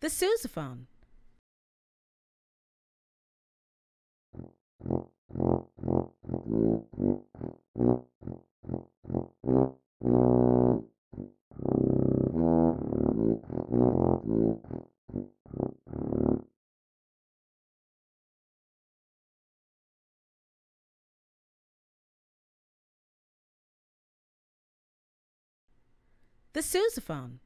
The sousaphone. The sousaphone.